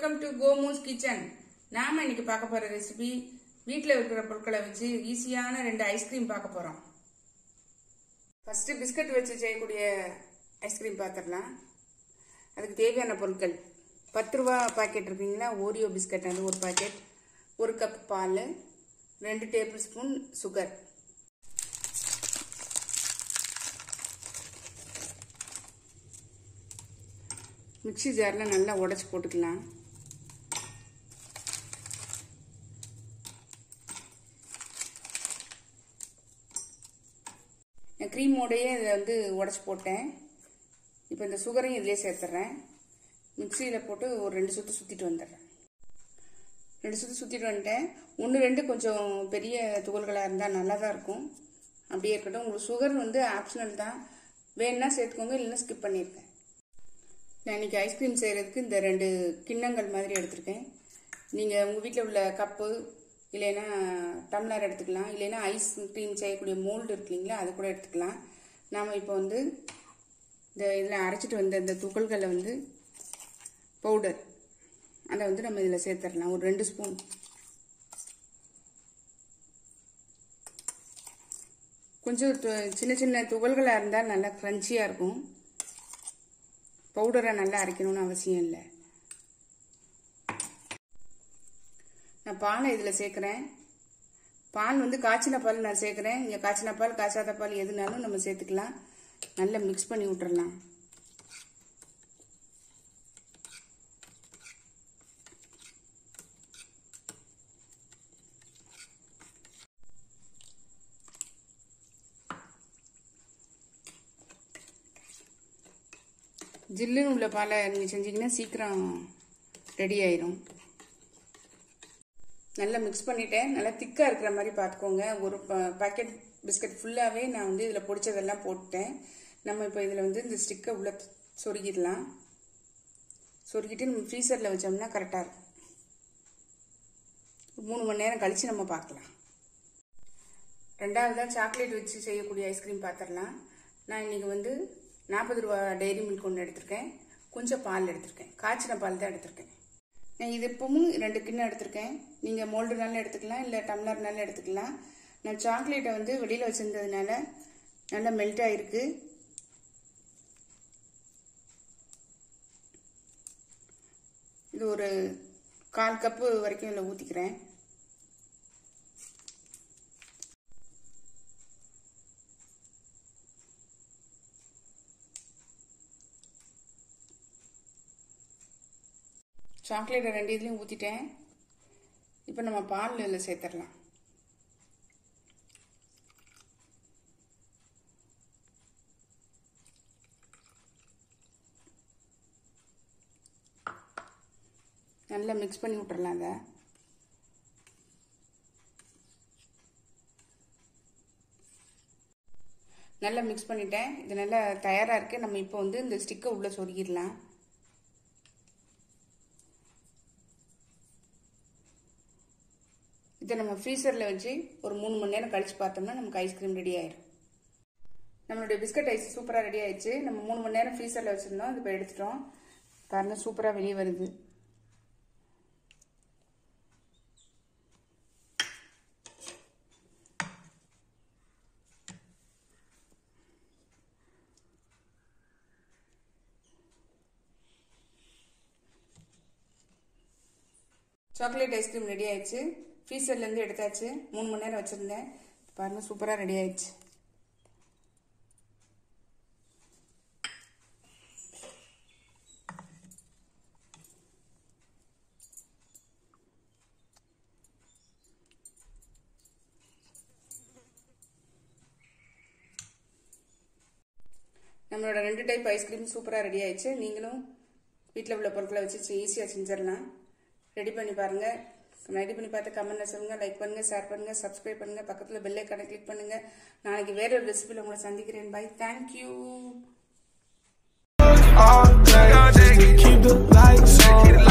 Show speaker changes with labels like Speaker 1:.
Speaker 1: Welcome to கோமூஸ் kitchen நாம இன்னைக்கு பார்க்க போற ரெசிபி வீட்டில் இருக்கிற பொருட்களை வச்சு ஈஸியான ரெண்டு ஐஸ்கிரீம் பார்க்க போறோம். ஃபர்ஸ்ட் பிஸ்கட் வச்சு செய்யக்கூடிய ஐஸ்கிரீம் பார்த்துடலாம். அதுக்கு தேவையான பொருட்கள். பத்து ரூபா பாக்கெட் இருக்குங்களா? ஓரியோ பிஸ்கட் அது ஒரு பாக்கெட் ஒரு கப் பால் ரெண்டு டேபிள் ஸ்பூன் சுகர் மிக்ஸி ஜாரில் நல்லா உடச்சி போட்டுக்கலாம். நான் க்ரீமோடையே இதை வந்து உடச்சி போட்டேன். இப்போ இந்த சுகரையும் இதிலே சேர்த்துட்றேன் மிக்சியில் போட்டு ஒரு ரெண்டு சுற்று சுற்றிட்டு வந்துடுறேன். ரெண்டு சுற்று சுற்றிட்டு வந்துட்டேன். ஒன்று ரெண்டு கொஞ்சம் பெரிய துகள்களாக இருந்தால் நல்லா தான் இருக்கும். அப்படியே இருக்கட்டும். உங்களுக்கு சுகர் வந்து ஆப்ஷனல் தான். வேணுன்னா சேர்த்துக்கோங்க இல்லைன்னா ஸ்கிப் பண்ணியிருக்கேன் நான் இன்றைக்கி ஐஸ்கிரீம் செய்கிறதுக்கு இந்த ரெண்டு கிண்ணங்கள் மாதிரி எடுத்திருக்கேன். நீங்கள் உங்கள் வீட்டில் உள்ள கப்பு இல்லைன்னா டம்ளர் எடுத்துக்கலாம். இல்லைன்னா ஐஸ் க்ரீம் செய்யக்கூடிய மோல்டு இருக்கு இல்லைங்களா அது கூட எடுத்துக்கலாம். நாம் இப்போ வந்து இந்த இதில் அரைச்சிட்டு வந்த இந்த துகள்களை வந்து பவுடர் அதை வந்து நம்ம இதில் சேர்த்துடலாம். ஒரு ரெண்டு ஸ்பூன் கொஞ்சம் சின்ன சின்ன துகள்களாக இருந்தால் நல்லா க்ரன்ச்சியாக இருக்கும். பவுடரை நல்லா அரைக்கணும்னு அவசியம் இல்லை. நான் பாலை இதில் சேர்க்குறேன். பால் வந்து காய்ச்சின பால் நான் சேர்க்குறேன். இங்கே காய்ச்சின பால் காய்ச்சாத பால் எதுனாலும் நம்ம சேர்த்துக்கலாம். நல்லா மிக்ஸ் பண்ணி விட்டுறலாம். ஜில்லுன்னு உள்ள பாலை நீங்கள் செஞ்சீங்கன்னா சீக்கிரம் ரெடி ஆயிரும். நல்லா மிக்ஸ் பண்ணிட்டேன். நல்லா திக்காக இருக்கிற மாதிரி பார்த்துக்கோங்க. ஒரு பாக்கெட் பிஸ்கட் ஃபுல்லாகவே நான் வந்து இதில் பொடிச்சதெல்லாம் போட்டேன் நம்ம இப்போ இதில் வந்து இந்த ஸ்டிக்கை உள்ள சொருகிடலாம். சொருகிட்டு நம்ம ஃப்ரீசரில் வச்சோம்னா கரெக்டாக இருக்கும். மூணு மணி நேரம் கழித்து நம்ம பார்க்கலாம். ரெண்டாவதாக சாக்லேட் வச்சு செய்யக்கூடிய ஐஸ்கிரீம் பார்த்துடலாம் நான் இன்றைக்கி வந்து நாற்பது ரூபா டெய்ரி மில்க் ஒன்று எடுத்திருக்கேன். கொஞ்சம் பால் எடுத்திருக்கேன். காய்ச்சின பால் தான் எடுத்திருக்கேன். நான் இது இப்பவும் ரெண்டு கிண்ணம் எடுத்திருக்கேன். நீங்கள் மோல்டுனாலும் எடுத்துக்கலாம் இல்லை டம்ளர்னாலும் எடுத்துக்கலாம். நான் சாக்லேட்டை வந்து வெளியில் வச்சுருந்ததுனால நல்லா மெல்ட் ஆகிருக்கு இது ஒரு கால் கப்பு வரைக்கும் இதில் ஊற்றிக்கிறேன் சாக்லேட்டை ரெண்டு இதுலேயும் ஊற்றிட்டேன் இப்போ நம்ம பால் இதில் சேர்த்துடலாம். நல்லா மிக்ஸ் பண்ணி விட்டுறலாம் அதை நல்லா மிக்ஸ் பண்ணிட்டேன். இது நல்லா தயாராக இருக்குது நம்ம இப்போ வந்து இந்த ஸ்டிக்கை உள்ளே சொருகிடலாம். இதை நம்ம ஃப்ரீசரில் வச்சு ஒரு மூணு மணி நேரம் கழித்து பார்த்தோம்னா நமக்கு ஐஸ்கிரீம் ரெடி ஆயிடும் நம்மளுடைய பிஸ்கட் ஐஸ் சூப்பராக ரெடி ஆயிடுச்சு. நம்ம மூணு மணி நேரம் ஃப்ரீசரில் வச்சுருந்தோம். இது இப்போ எடுத்துட்டோம். பாருங்க சூப்பராக வெளியே வருது. சாக்லேட் ஐஸ்கிரீம் ரெடி ஆயிடுச்சு. ஃப்ரீசர்லேருந்து எடுத்தாச்சு. மூணு மணி நேரம் வச்சுருந்தேன். பாருங்கள் சூப்பராக ரெடி ஆயிடுச்சு. நம்மளோட ரெண்டு டைப் ஐஸ்கிரீம் சூப்பராக ரெடி ஆயிடுச்சு. நீங்களும் வீட்டில் உள்ள பொருட்களை வச்சு ஈஸியாக செஞ்சிடலாம். ரெடி பண்ணி பாருங்கள் ரெடி பண்ணி பார்த்து கமெண்ட் சொல்லுங்க லைக் பண்ணுங்க ஷேர் பண்ணுங்க சப்ஸ்கிரைப் பண்ணுங்க பக்கத்தில் பெல் ஐக்கானை கிளிக் பண்ணுங்க நாளைக்கு வேற ஒரு ரெசிபியில் உங்களை சந்திக்கிறேன் bye thank you
Speaker 2: all day. Keep the lights on.